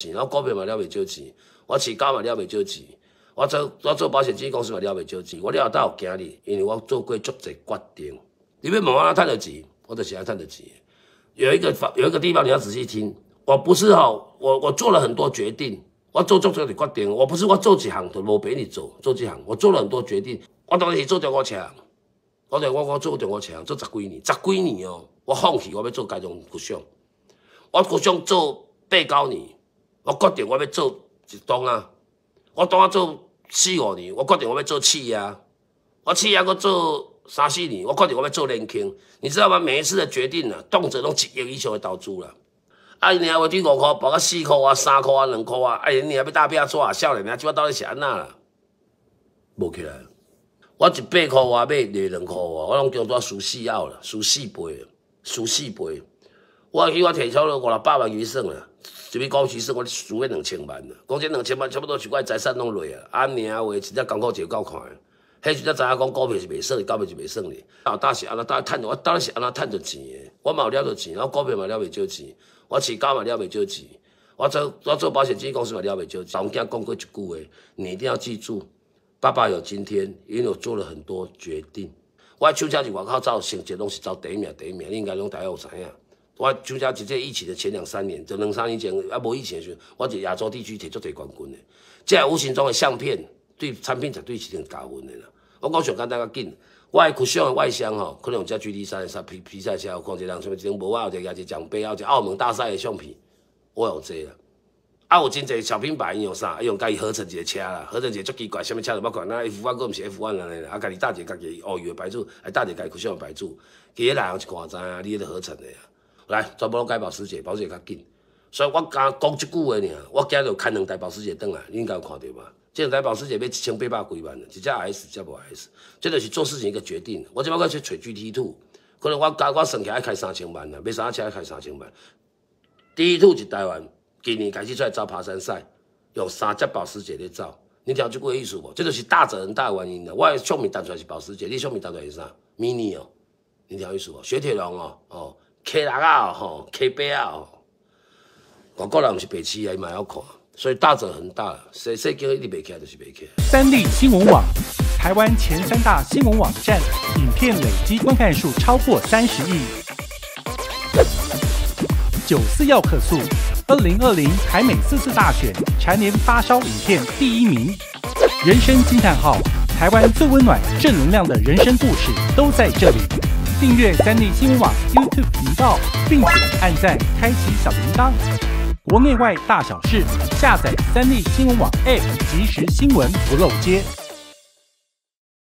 钱，我股票嘛了袂少钱，我饲狗嘛了袂少钱，我做我做保险经纪公司嘛了袂少钱，我了后到有惊你，因为我做过足侪决定。你要问我哪赚得钱，我就喜欢赚得钱。有一个方有一个地方你要仔细听，我不是哈，我我做了很多决定，我做做这个决定，我不是我做几行都无俾你做，做几行，我做了很多决定，我当时做中国强，我对我我做中国强做十几年，十几年哦，我放弃我要做家中股商，我股商做八九年，我决定我要做一档啊，我当啊做四五年，我决定我要做企业，我企业我做。三四年，我决定我要做年轻，你知道吗？每一次的决定啊，动辄拢一亿以上的投资啦。啊，你还会对五块，包个四块啊、三块啊、两块啊，哎，你还要大变做啊少年啊，即摆到底是安那啦？无起来，我一百块我买两块啊，我拢叫做输四澳啦，输四倍，输四倍。我去我提出了五六百万余算啦，一笔股市算我输了两千万啦，讲这两千万差不多是我财产拢落啊，安尼啊话，真正艰苦就够看。迄时才知影讲股票是袂算，股票是袂算哩。老大是安那，大趁我当然是安怎趁着钱的。我嘛有了着钱，然后股票嘛了袂少钱，我饲狗嘛了袂少钱，我做我做保险经纪公司嘛了袂少钱。老囝讲过一句话，你一定要记住，爸爸有今天，因为我做了很多决定。我手车是外口走，成绩拢是走第一名，第一名，你应该拢大家有知影。我手车直接疫情的前两三年，就两三年前啊无疫情的时候，我是亚洲地区摕足侪冠军的。这无形中的相片。对产品绝对是定加分的啦。我讲上简单较紧，我的库箱的外箱吼，可能用只 G D 三的比比赛车，看一人什么一种无啊，有一个奖杯，有一个澳门大赛的相片，我有这啦。啊，有真侪小品牌伊用啥？伊用家己合成一个车啦，合成一个足奇怪，什么车都包括，那 F one 个毋是 F one 安尼啦，啊，家己搭一个家己哦，有的牌子，还搭一个库箱的牌子，其实内行一看知影，你迄个合成的啊。来，全部拢改保时捷，保时捷较紧。所以我讲讲一句话尔，我今日就开两台保时捷转来，你应该有看到吧？这两台保时捷要一千八百几万的，一只 S，一只无 S，这就是做事情一个决定。我即摆去找 GT Two，可能我加我算起来开三千万啦，买啥车要开三千万。第一兔是台湾，今年开始出来走爬山赛，用三只保时捷咧走，你听这个意思无？这就是大责任大原因的。我小名弹出来是保时捷，你小名弹出来是啥？Mini 哦，你听意思无？雪铁龙哦，哦，K 六啊，吼，K 八啊，哦，外国人毋是白痴啊，伊嘛要看。所以大者很大，谁谁叫你没看就是没看。三立新闻网，台湾前三大新闻网站，影片累积观看数超过三十亿。九四要客诉，二零二零台美四次大选蝉联发烧影片第一名。人生惊叹号，台湾最温暖正能量的人生故事都在这里。订阅三立新闻网 YouTube 频道，并且按赞开启小铃铛。国内外大小事，下载三立新闻网 App，及时新闻不漏接。